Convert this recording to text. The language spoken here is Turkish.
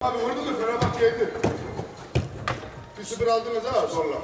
Abi vurdu mu Fenerbahçe yedi. Bir sıfır aldınız ha zorla.